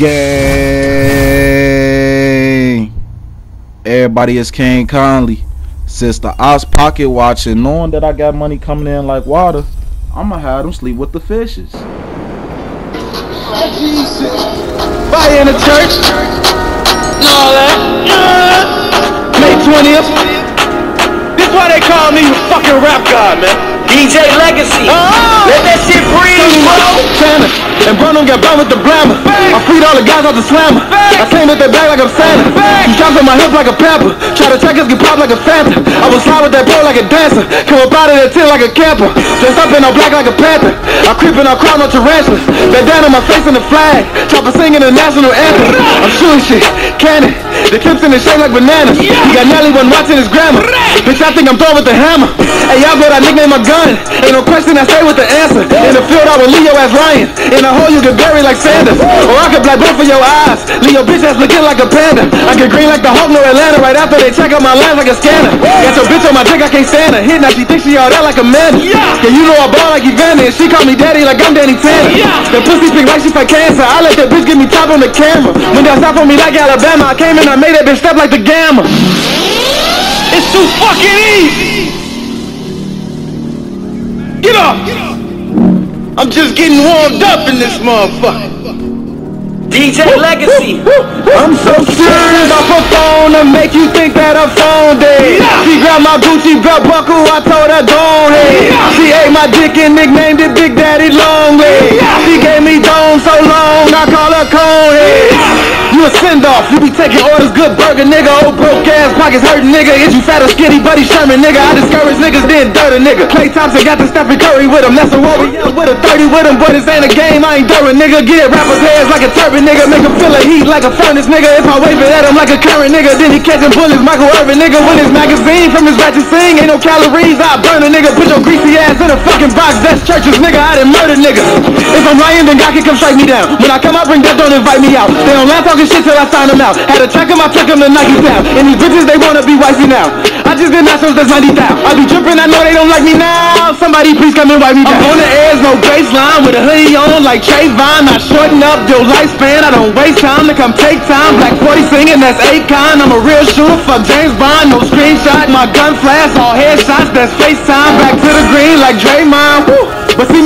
Gang. Everybody is King Conley. Since the ops pocket watching, knowing that I got money coming in like water, I'ma have them sleep with the fishes. Fire in the church. And all that. May 20th. This why they call me the fucking rap god, man. DJ Legacy. Oh. Let that shit breathe, bro. Tanner. And bro don't get burned with the blammer. I freed all the guys out the slammer. I came with that bag like I'm Santa. She chops on my hip like a pepper. Try to check us, get popped like a phantom. I was slide with that pole like a dancer. Come up out of that tent like a camper. Dressed up in all black like a panther. I creep in all crowd, no tarantulas. On my face in the flag. Chopper singing the national anthem. I'm shooting shit. Cannon. The clips in the shape like bananas. He got Nelly one watching his grammar. Bitch, I think I'm throwing with the hammer. Hey, y'all bet I nickname my gun. Ain't no question, I stay with the answer. In the field, I will leave your ass Ryan. In a hole, you get buried like Sanders. Or I could black both of your eyes. Your bitch ass looking like a panda. I get green like the Hulk, no Atlanta. Right after they check out my lines like a scanner. Got your bitch on my dick, I can't stand her. Hit now, she thinks she all that like a man. Yeah, you know I ball like Evander. And she call me daddy like I'm Danny Tanner. Yeah. The pussy pink like she fight cancer. I let that bitch give me top on the camera. When they stop on me like Alabama, I came in, I made that bitch step like the gamma. It's too fucking easy. Get up. I'm just getting warmed up in this motherfucker. DJ Legacy. I'm so serious off a phone to make you think that I'm phone dead. She grabbed my Gucci belt buckle, I told her go ahead. She ate my dick and nicknamed it Big Daddy Long Leg. She gave me dome so long, I call her Conehead. You a send off, you be taking orders, good burger nigga, old broke ass, pockets hurting nigga. Is you fat or skinny, buddy Sherman nigga? I discourage niggas, then dirt nigga. Klay Thompson got the Stephen Curry with him, that's a warrior with a 30 with him, but this ain't a game, I ain't during nigga. Get rappers' heads like a turban nigga, make him feel a heat like a furnace nigga. If I wave it at him like a current nigga, then he catching bullets. Michael Irvin nigga with his magazine from his ratchet sing. Ain't no calories, I burn a nigga. Put your greasy ass in a fucking box. That's churches nigga. I done murder nigga. If I'm lying, then God can come strike me down. When I come out, bring death, don't invite me out. They don't laugh talking shit till I sign them out. Had a check him, I took him to Nike town. And these bitches, they wanna be wifey now. I just did Nationals, that's 90 down. I be tripping, I know they don't like me now. Somebody please come and wipe me down. I'm on the edge, no baseline with a hoodie on like Trayvon. I shorten up your lifespan. I don't waste time to come take time. Black 40 singing, that's Akon. I'm a real shooter, fuck James Bond. No screenshot, my gun flash, all headshots. That's FaceTime. Back to the green like Draymond. Woo.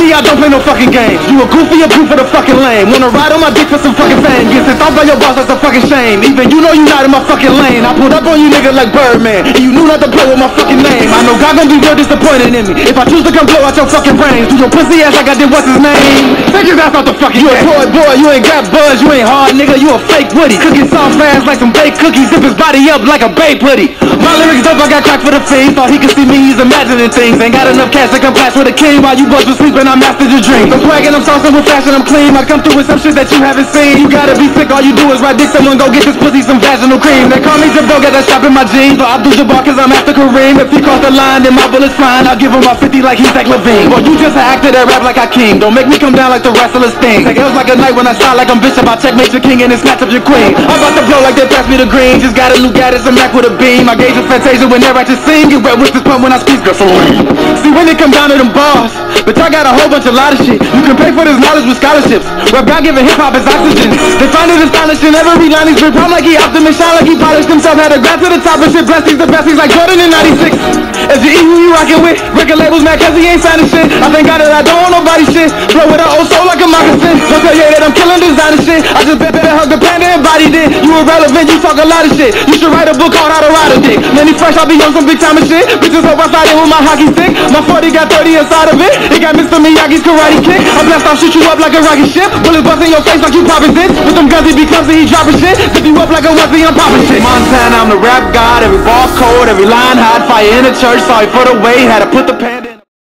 See I don't play no fucking games. You a goofy, a proof of the fucking lame. Wanna ride on my dick for some fucking fame. Get sent off by your boss, that's a fucking shame. Even you know you not in my fucking lane. I pulled up on you nigga like Birdman. And you knew not to play with my fucking name. I know God gon' be real disappointed in me. If I choose to come blow out your fucking brains. Do your pussy ass like I did what's his name. Take his ass out the fucking You a boy, boy, you ain't got buzz, you ain't hard nigga, you a fake woody. Cooking soft fast like some baked cookies. Zip his body up like a babe putty. My lyrics dope, I got crack for the fiend. Thought he could see me, he's imagining things. Ain't got enough cash to come clash with a king. While you boys were sleeping, I mastered your dream. I'm swagging, I'm saucing with fashion, I'm clean. I come through with some shit that you haven't seen. You gotta be sick, all you do is ride dick. Someone go get this pussy some vaginal cream. They call me Jabbo, got that shop in my jeans. But Abdul Jabbar, cause I'm after Kareem. If he cross the line, then my bullet's fine. I'll give him my 50 like he's Zach LaVine. Boy, you just an actor that rap like I king. Don't make me come down like the wrestlers thing. Take L's like a night when I style like I'm Bishop. I checkmate your king and then snatch up your queen. I'm about to blow like they pass me the green. Just got a new Gaddis, I'm back with a beam. I gauge a fantasia whenever I just sing. Get wet with this pump when I speak Gasoline. See, when it come down to them bars, but I got a whole bunch of lot of shit. You can pay for this knowledge with scholarships. Rap God giving hip hop is oxygen. They find it astonishing. Every line he's I'm like he optimist, shine like he polished himself. Had a grab to the top and shit. Blessings, the best, he's like Jordan in 96. As you eat who you rockin' with, record labels mad cause he ain't signing shit. I thank God that I don't want nobody shit. Flow with an old soul like a moccasin. Don't tell you that I'm killing designer shit. I just bet better hug the panda and body did. You irrelevant, you talk a lot of shit. You should write a book called How to Ride a Dick. Many fresh, I'll be on some big time of shit. Bitches hope I slide in with my hockey stick. My 40 got 30 inside of it. It got Mr. Miyagi's karate kick. I blast off, shoot you up like a rocket ship. Bullets bust in your face like you poppin' zits. With them guns, he be clumsy, he dropping shit. Zip you up like a onesie, I'm popping shit. Montana, I'm the rap god. Every ball cold, every line hot. Fire in the church, sorry for the way. Had to put the panda.